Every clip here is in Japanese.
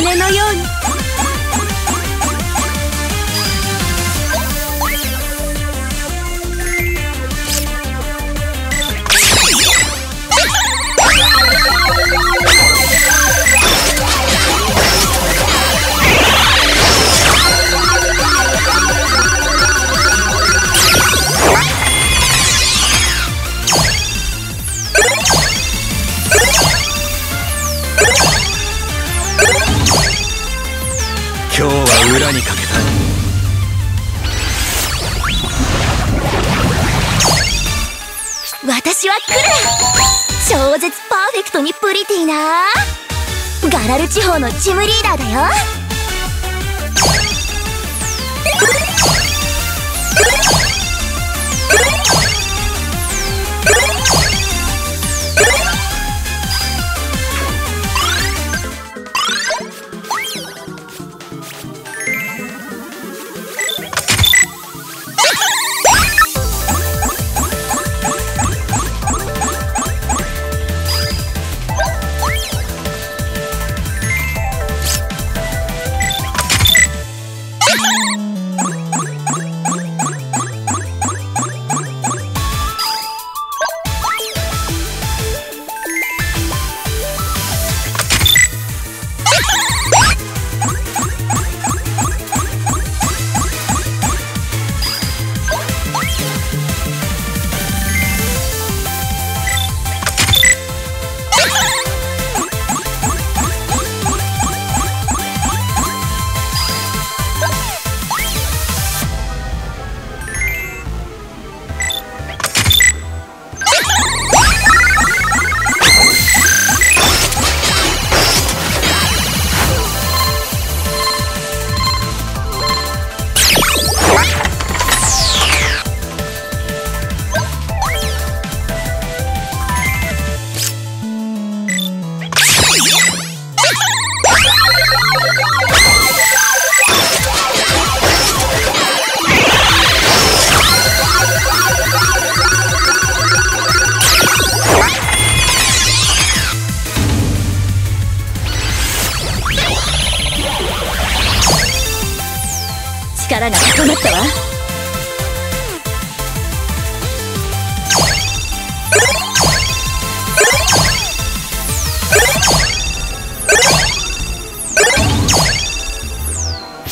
羽のように。裏にかけた私はクルラ超絶パーフェクトにプリティな。ガラル地方のチームリーダーだよ。力が高まったわ。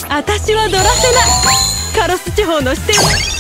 私はドラセナ。カロス地方の支店